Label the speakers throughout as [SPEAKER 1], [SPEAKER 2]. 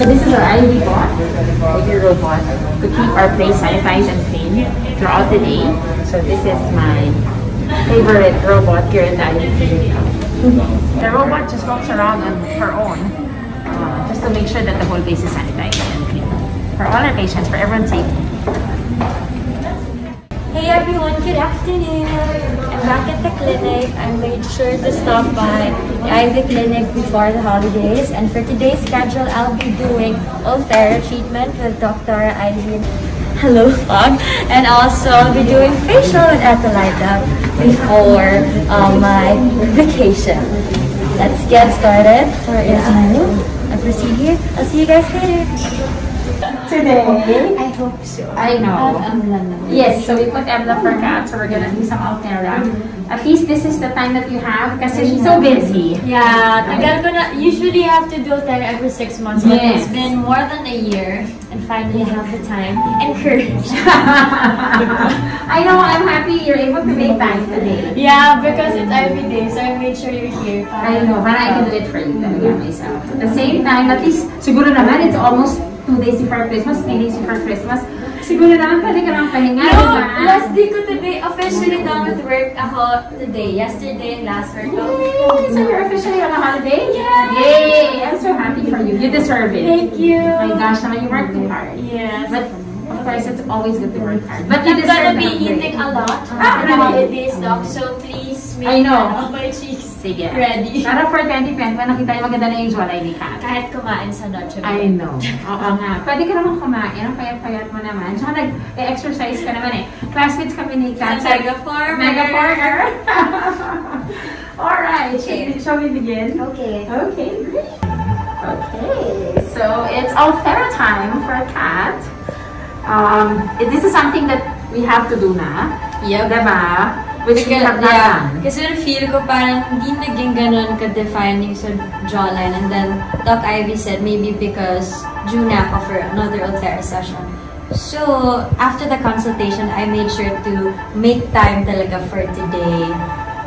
[SPEAKER 1] So this is our Aivee bot, Aivee robot, to keep our place sanitized and clean throughout the day. So this is my favorite robot here in the Aivee. The robot just walks around on her own, uh, just to make sure that the whole place is sanitized and clean. For all our patients, for everyone's safety.
[SPEAKER 2] Hey everyone, good afternoon. I'm back at the clinic. I made sure to stop by the Aivee clinic before the holidays. And for today's schedule, I'll be doing Ulthera treatment with Dr. Eileen. Hello, Fog. And also, I'll be doing facial with Atalita before um, my vacation. Let's get started for interview. I proceed here. I'll see you guys later.
[SPEAKER 1] Today,
[SPEAKER 2] I hope so.
[SPEAKER 1] I know. Yes, so we put Emla for Kat, so we're gonna do some Ulthera. Mm-hmm. At least this is the time that you have because she's so mm-hmm. busy.
[SPEAKER 2] Yeah, tagal ko na. Usually I have to do that every six months, but
[SPEAKER 1] Yes.
[SPEAKER 2] it's been more than a year, and finally I have the time and courage.
[SPEAKER 1] I know, I'm happy you're able to make time today.
[SPEAKER 2] yeah, because it's every day, so I made sure you're here.
[SPEAKER 1] I know, but I can do it for you myself. At the same time, at least, siguro naman, it's almost two days before Christmas, three days before Christmas. Siguro naman, pwede ka lang pahinga,
[SPEAKER 2] No,
[SPEAKER 1] diba?
[SPEAKER 2] last day ko today, officially done with work ako today, yesterday and last work.
[SPEAKER 1] Yay! So you're officially on a holiday?
[SPEAKER 2] Yeah.
[SPEAKER 1] Yay! I'm so happy for you. You deserve it.
[SPEAKER 2] Thank you.
[SPEAKER 1] My gosh, naman, you work too hard.
[SPEAKER 2] Yes.
[SPEAKER 1] But, of course, it's always good to work hard. But
[SPEAKER 2] I'm gonna be eating a lot
[SPEAKER 1] Ah,
[SPEAKER 2] for the
[SPEAKER 1] really?
[SPEAKER 2] Doc, so please make
[SPEAKER 1] I know.
[SPEAKER 2] uh, my cheeks
[SPEAKER 1] Sige.
[SPEAKER 2] ready.
[SPEAKER 1] Pero for 2021, nakita niyo maganda na yung jawline ni Kat.
[SPEAKER 2] Kahit kumain sa Noche
[SPEAKER 1] I know. Oo nga. Pwede ka naman kumain. Ang payat-payat mo naman. Tsaka nag-exercise ka naman eh. Classmates kami ni Kat.
[SPEAKER 2] Sa Mega Farmer.
[SPEAKER 1] Mega Farmer. Alright. Shall, shall we begin?
[SPEAKER 2] Okay.
[SPEAKER 1] Okay, great. Okay, so it's Ulthera time for a Kat. Um, this is something that we have to do na.
[SPEAKER 3] Yep.
[SPEAKER 1] Diba? Which we
[SPEAKER 3] Because,
[SPEAKER 1] have not
[SPEAKER 3] yeah,
[SPEAKER 1] done.
[SPEAKER 3] kasi feel ko parang hindi naging ganun ka-defining sa jawline. And then, Doc Ivy said maybe because na ako for another Ulthera session. So, after the consultation, I made sure to make time talaga for today.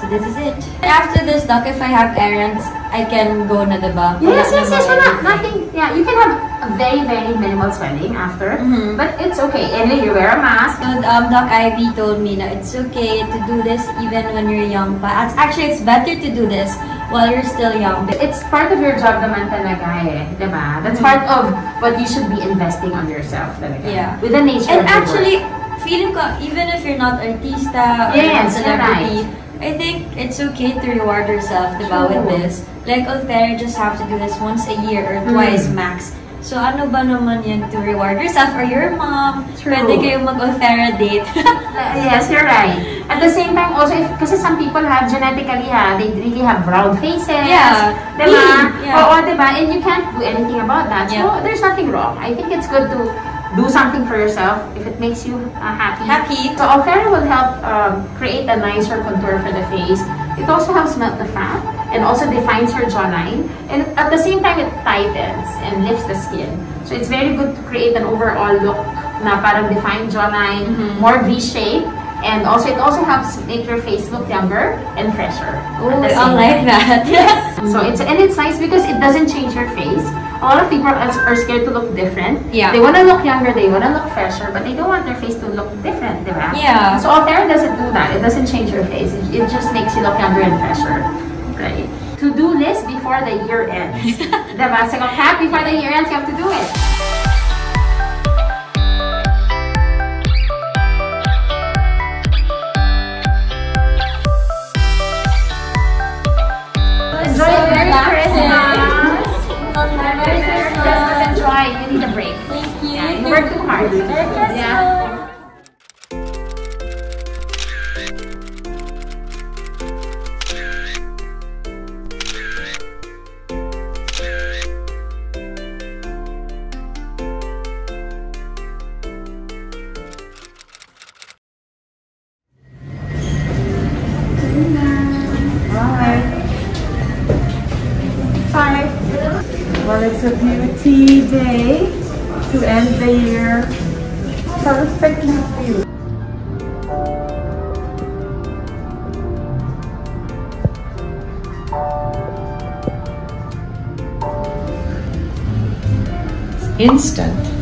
[SPEAKER 3] So, this is it. After this, Doc, if I have errands, I can go na, diba?
[SPEAKER 1] Yes, yes, yes. Wala. Nothing. Yeah, you can have a very, very minimal swelling after.
[SPEAKER 3] Mhm.
[SPEAKER 1] But it's okay. And then you wear a mask.
[SPEAKER 3] So, um, Doc Aivee told me that it's okay to do this even when you're young. But actually, it's better to do this while you're still young.
[SPEAKER 1] It's part of your job naman talaga eh. Diba? That's part of what you should be investing on yourself talaga.
[SPEAKER 3] Yeah.
[SPEAKER 1] With the nature
[SPEAKER 3] And actually, feeling ko, even if you're not artista or
[SPEAKER 1] Yes,
[SPEAKER 3] celebrity, I think it's okay to reward yourself, diba, with
[SPEAKER 1] True.
[SPEAKER 3] this. Like, Ulthera, just have to do this once a year or
[SPEAKER 1] Mm.
[SPEAKER 3] twice max. So, ano ba naman yan to reward yourself or your mom?
[SPEAKER 1] True.
[SPEAKER 3] Pwede kayong mag-Ulthera date.
[SPEAKER 1] Yes, you're right. At the same time, also, if, kasi some people have genetically, ha, they really have round faces.
[SPEAKER 3] Yeah.
[SPEAKER 1] Diba?
[SPEAKER 3] Yeah.
[SPEAKER 1] Oo, diba? And you can't do anything about that. So,
[SPEAKER 3] Yeah.
[SPEAKER 1] there's nothing wrong. I think it's good to do something for yourself if it makes you uh, happy.
[SPEAKER 3] Happy.
[SPEAKER 1] So, Ulthera will help um, create a nicer contour for the face. It also helps melt the fat and also defines your jawline. And at the same time, it tightens and lifts the skin. So, it's very good to create an overall look na parang defined jawline,
[SPEAKER 3] Mhm.
[SPEAKER 1] more V-shape. And also, it also helps make your face look younger and fresher.
[SPEAKER 3] Oh, I like that. Yes.
[SPEAKER 1] So it's and it's nice because it doesn't change your face. A lot of people are, are scared to look different.
[SPEAKER 3] Yeah.
[SPEAKER 1] They want to look younger, they want to look fresher, but they don't want their face to look different, diba?
[SPEAKER 3] Yeah.
[SPEAKER 1] So Ulthera doesn't do that. It doesn't change your face. It, it just makes you look younger and fresher. Right. To-do list before the year ends. diba? So Kat before the year ends, you have to do it. Work too hard. Yeah.
[SPEAKER 4] Instant.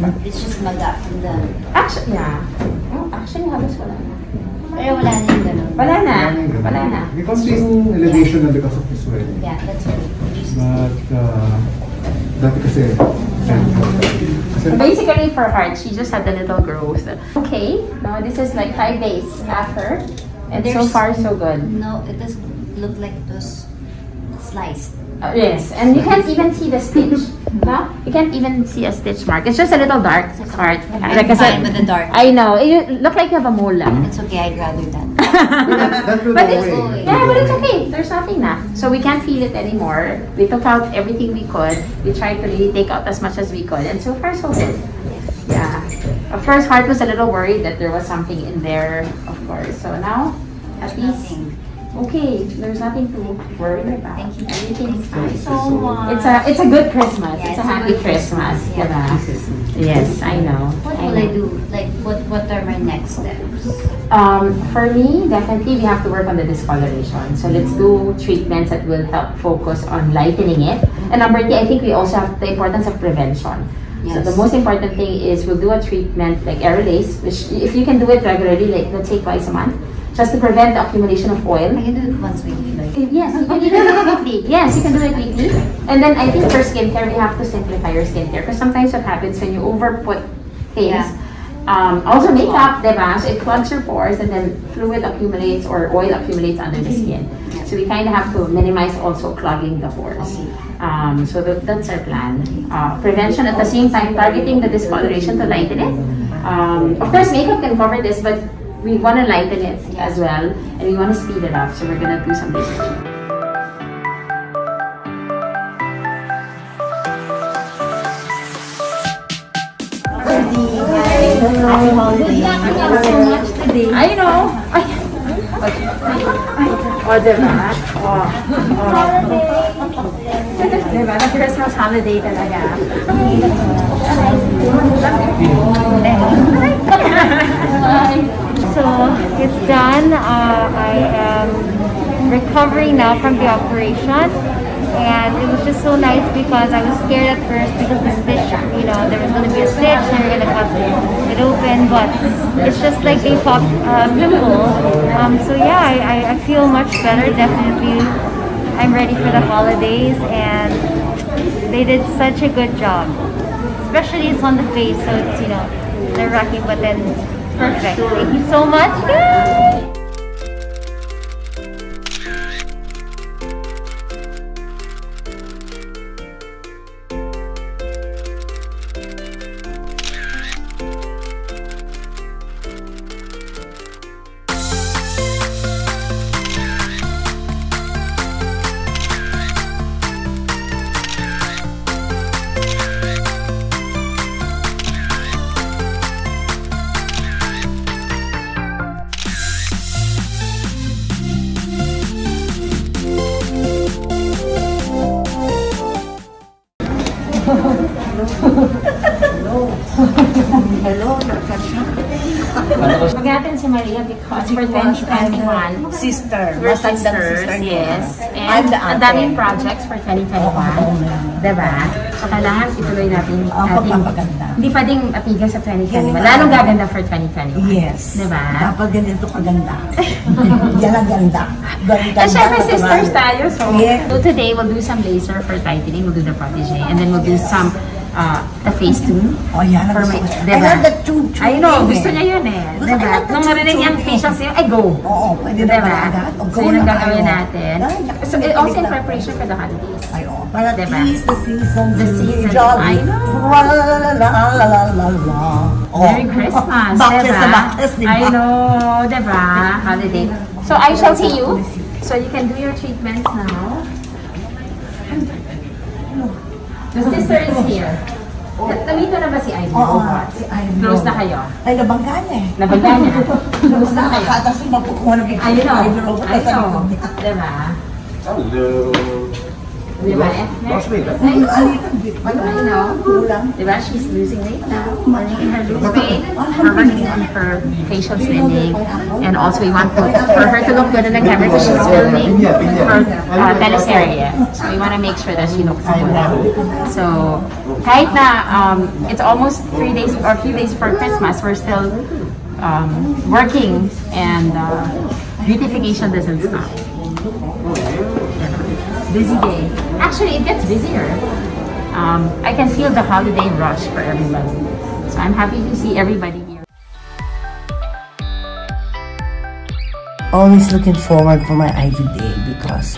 [SPEAKER 1] It's
[SPEAKER 2] just
[SPEAKER 1] see?
[SPEAKER 2] it's just maga from the
[SPEAKER 1] Actually, yeah. Oh, actually, halos wala na.
[SPEAKER 2] pero wala na yung ganun.
[SPEAKER 1] Wala na. Wala na.
[SPEAKER 5] Because yung elevation na because of the swelling.
[SPEAKER 2] Yeah, that's what it
[SPEAKER 5] But, uh, dati kasi, kasi
[SPEAKER 1] Basically, for Heart, she just had a little growth. Okay, now this is like five days after. And so far, so good.
[SPEAKER 2] No, it doesn't look like it was sliced.
[SPEAKER 1] Uh, yes, and you can't even see the stitch. No? You can't even see a stitch mark. It's just a little dark heart.
[SPEAKER 2] I'm
[SPEAKER 1] Like I said-
[SPEAKER 2] with the dark.
[SPEAKER 1] I know. You look like you have a mole.
[SPEAKER 2] It's okay, I'd rather that.
[SPEAKER 5] that
[SPEAKER 1] but it's,
[SPEAKER 5] away.
[SPEAKER 1] yeah, but it's okay. There's nothing na. So we can't feel it anymore. We took out everything we could. We tried to really take out as much as we could. And so far, so good. Yeah. At first, Heart was a little worried that there was something in there, of course. So now, at least,
[SPEAKER 2] Nothing.
[SPEAKER 1] Okay, there's nothing to worry about.
[SPEAKER 2] Thank you.
[SPEAKER 1] Everything's fine.
[SPEAKER 2] so much.
[SPEAKER 1] It's a it's a good Christmas.
[SPEAKER 2] Yeah,
[SPEAKER 1] it's,
[SPEAKER 2] it's
[SPEAKER 1] a
[SPEAKER 2] a
[SPEAKER 1] happy
[SPEAKER 2] good
[SPEAKER 1] Christmas.
[SPEAKER 2] Christmas.
[SPEAKER 1] diba? Yes, I know.
[SPEAKER 2] What
[SPEAKER 1] I
[SPEAKER 2] will
[SPEAKER 1] know.
[SPEAKER 2] I do? Like, what what are my next steps?
[SPEAKER 1] Um, for me, definitely we have to work on the discoloration. So let's do treatments that will help focus on lightening it. And number three, I think we also have the importance of prevention. So
[SPEAKER 2] Yes.
[SPEAKER 1] the most important thing is we'll do a treatment like Aerolase, which if you can do it regularly, like let's say twice a month, just to prevent the accumulation of oil.
[SPEAKER 2] I can do it once weekly. Like,
[SPEAKER 1] Yes, you can, do it weekly. Yes, you can do it weekly. And then I think for skincare, we have to simplify your skincare because sometimes what happens when you over put things,
[SPEAKER 2] Yeah.
[SPEAKER 1] um, also makeup, diba? So it clogs your pores and then fluid accumulates or oil accumulates under the skin. So we kind of have to minimize also clogging the pores. Um, so that, that's our plan. Uh, prevention at the same time, targeting the discoloration to lighten it. Um, of course, makeup can cover this, but we want to lighten it as well, and we want to speed it up. So we're gonna do some research.
[SPEAKER 2] happy holidays. Thank you so much today.
[SPEAKER 1] I know. Ay. O, diba? O. O. Diba? The Christmas holiday talaga.
[SPEAKER 6] So it's done. Uh, I am recovering now from the operation. And it was just so nice because I was scared at first because the stitch, you know, there was going to be a stitch and we're going to cut it open. But it's just like a pop uh, pimple. Um, so yeah, I, I, feel much better. Definitely, I'm ready for the holidays and they did such a good job. Especially it's on the face, so it's, you know, they're rocking, but then perfect. Thank you so much. Yay!
[SPEAKER 1] Natin si Maria because for 2021,
[SPEAKER 7] Sister.
[SPEAKER 1] we're sisters,
[SPEAKER 7] sister
[SPEAKER 1] yes. And ang daming projects for 2021. Diba? So kailangan ituloy natin
[SPEAKER 7] Ang
[SPEAKER 1] ating, hindi pwedeng matigil sa 2021. Lalong gaganda for 2021.
[SPEAKER 7] Yes.
[SPEAKER 1] Diba?
[SPEAKER 7] Dapat ganito kaganda. Yan ang ganda. Ganda
[SPEAKER 1] And syempre sisters tayo, so,
[SPEAKER 7] Yeah.
[SPEAKER 1] so today we'll do some laser for tightening, we'll do the protege, and then we'll do some uh, the face too.
[SPEAKER 7] Oh, yeah.
[SPEAKER 1] For my,
[SPEAKER 7] diba? I love the tube tube.
[SPEAKER 1] I know, gusto niya yun eh.
[SPEAKER 7] Gusto,
[SPEAKER 1] diba? Nung marinig ang facial sa'yo, ay go.
[SPEAKER 7] Oo, oh, pwede
[SPEAKER 1] diba?
[SPEAKER 7] na agad. Oh,
[SPEAKER 1] so, yun ang gagawin natin. So, it also diba?
[SPEAKER 7] in
[SPEAKER 1] preparation for the holidays.
[SPEAKER 7] Ay, oo. Para
[SPEAKER 1] diba?
[SPEAKER 7] tease the season.
[SPEAKER 1] The season. I know.
[SPEAKER 7] La la la la la la la. Oh.
[SPEAKER 1] Merry Christmas, diba?
[SPEAKER 7] Bakis diba?
[SPEAKER 1] I know, diba? Holiday. So, I shall see you. So, you can do your treatments now. The sister is here. Nandito na ba si Ivy?
[SPEAKER 7] Oo, si Ivy
[SPEAKER 1] Close na kayo?
[SPEAKER 7] Ay, nabangga niya eh.
[SPEAKER 1] Nabagyan niya? Close na kayo?
[SPEAKER 7] Nakakatas yung mapukuha ng picture.
[SPEAKER 1] I know. I
[SPEAKER 7] na
[SPEAKER 1] know. Diba?
[SPEAKER 5] Hello.
[SPEAKER 1] Diba?
[SPEAKER 5] Lost weight.
[SPEAKER 1] I
[SPEAKER 7] Ay,
[SPEAKER 1] know.
[SPEAKER 7] alitan, di- ano,
[SPEAKER 1] I know.
[SPEAKER 7] kulang.
[SPEAKER 1] Diba? She's losing weight now. Working her lose weight. We're working on her facial slimming. And also we want to, for her to look good in the camera because she's filming for uh, teleserye. So we want to make sure that she looks good. So kahit na um, it's almost three days or a few days before Christmas, we're still um, working and uh, beautification doesn't stop. Busy day. Actually, it gets busier. Um, I can feel the holiday rush for everybody. So I'm happy to see everybody here.
[SPEAKER 7] always looking forward for my Aivee Day because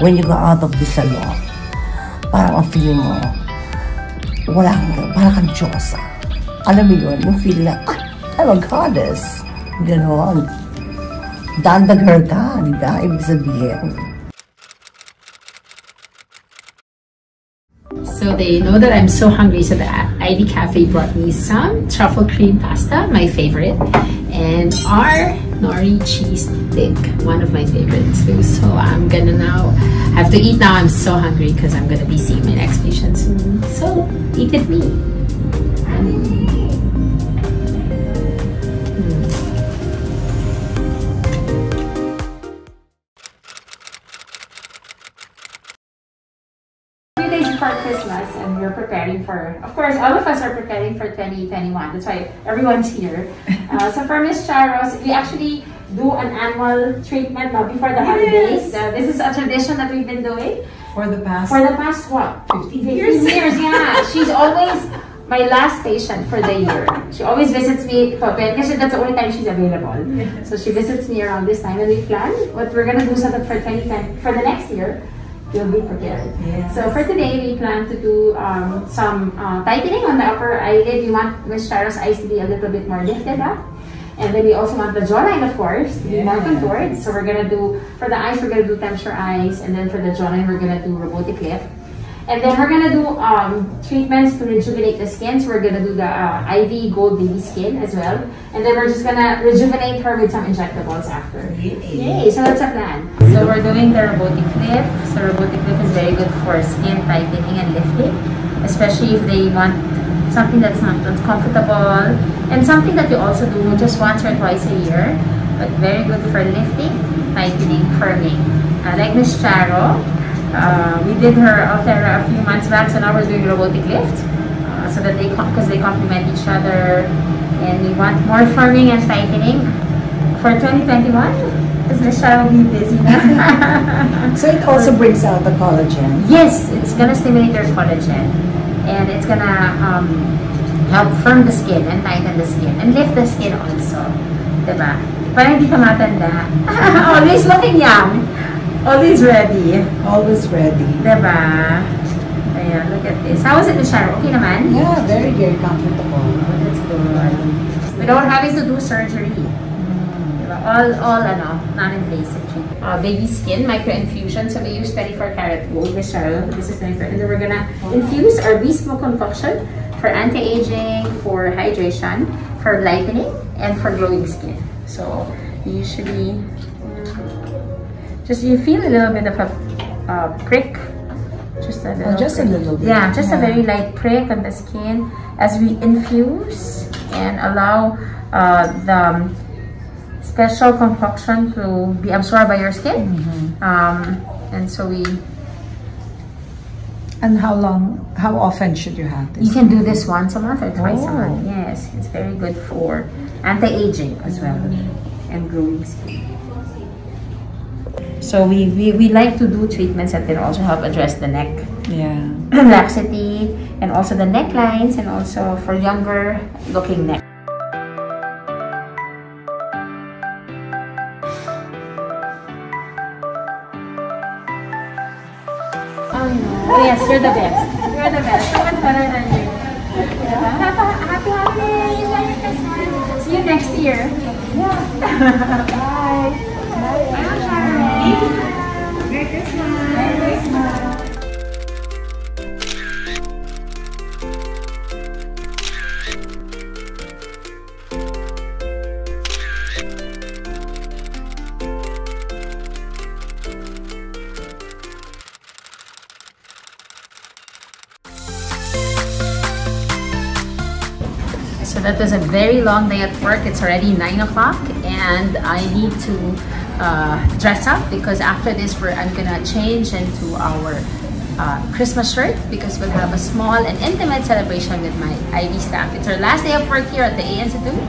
[SPEAKER 7] when you go out of the salon, parang ang feeling mo, wala kang, parang kang Diyosa. Alam mo yun, yung feeling na, ah, I'm a goddess. Ganon. Dandagar ka, di ba? Ibig sabihin.
[SPEAKER 1] So they know that I'm so hungry, so the Aivee Cafe brought me some truffle cream pasta, my favorite, and our nori cheese stick, one of my favorites too. So I'm gonna now have to eat now. I'm so hungry because I'm gonna be seeing my next patient soon. So eat with me. Preparing for 2021. That's why everyone's here. Uh, so for Miss Charos, we actually do an annual treatment before the holidays. Uh, this is a tradition that we've been doing
[SPEAKER 4] For the past
[SPEAKER 1] for the past, what?
[SPEAKER 4] 15
[SPEAKER 1] years. years, yeah. She's always my last patient for the year. She always visits me because that's the only time she's available. So she visits me around this time and we plan what we're gonna do so that for 2010, for the next year, you'll be prepared. So for today, we plan to do um, some uh, tightening on the upper eyelid. We want Miss Charo's eyes to be a little bit more lifted up. And then we also want the jawline, of course, to be more contoured. So we're gonna do, for the eyes, we're gonna do Tempsure eyes. And then for the jawline, we're gonna do robotic lift. And then we're gonna do um, treatments to rejuvenate the skin. So we're gonna do the uh, Aivee Gold Baby Skin as well. And then we're just gonna rejuvenate her with some injectables after. Yay! So that's a plan. So we're doing the robotic lift. So robotic lift is very good for skin tightening and lifting, especially if they want something that's not that's comfortable and something that you also do just once or twice a year, but very good for lifting, tightening, firming. Uh, like Miss Charo, uh, we did her Ulthera a few months back, so now we're doing robotic lift. Uh, so that they because they complement each other and we want more firming and tightening for 2021 because Charo will be busy now.
[SPEAKER 7] So it also brings out the collagen.
[SPEAKER 1] Yes, it's gonna stimulate your collagen, and it's gonna um, help firm the skin and tighten the skin and lift the skin also, diba? Para hindi ka matanda. Always looking young. Always ready.
[SPEAKER 7] Always ready.
[SPEAKER 1] Diba? Ayan, look at this. How was it, Michelle? Okay naman?
[SPEAKER 7] Yeah, very, very comfortable.
[SPEAKER 1] Oh, that's good. Without having to do surgery. Diba? All, all, ano, non-invasive treatment. Uh, baby skin, micro-infusion. So we use 24 karat gold, Michelle. This is 24. And then we're gonna infuse our bespoke concoction for anti-aging, for hydration, for lightening, and for glowing skin. So usually, just you feel a little bit of a uh, prick. Just a little.
[SPEAKER 7] just a little bit.
[SPEAKER 1] Yeah, just a very light prick on the skin as we infuse and allow uh, the special concoction to be absorbed by your skin.
[SPEAKER 7] Mm-hmm.
[SPEAKER 1] Um, and so we
[SPEAKER 8] And how long, how often should you have this?
[SPEAKER 1] you can do this once a month or twice a
[SPEAKER 8] Oh.
[SPEAKER 1] month. Yes, it's very good for anti-aging as well and glowing skin. So we, we, we like to do treatments that can also help address the neck
[SPEAKER 8] Yeah.
[SPEAKER 1] laxity and also the necklines and also for younger looking neck. Oh, oh yes, you're the best. You're the best. So much better than you. Have a happy holidays. Merry Christmas. See you next year. Yeah. Bye. Bye. Bye. So that was a very long day at work. It's already 9 o'clock and I need to uh, dress up because after this we're, I'm gonna change into our uh, Christmas shirt because we'll have a small and intimate celebration with my Aivee staff. It's our last day of work here at the A Institute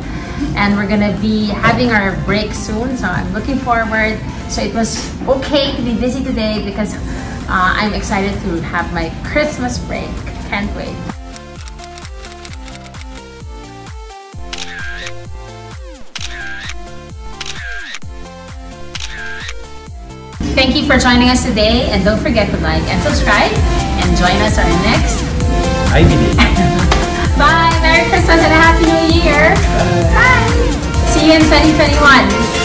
[SPEAKER 1] and we're gonna be having our break soon so I'm looking forward. So it was okay to be busy today because uh, I'm excited to have my Christmas break. Can't wait. Thank you for joining us today and don't forget to like and subscribe and join us on our next
[SPEAKER 9] Aivee Day.
[SPEAKER 1] Bye! Merry Christmas and a Happy New Year! Bye! See you in 2021!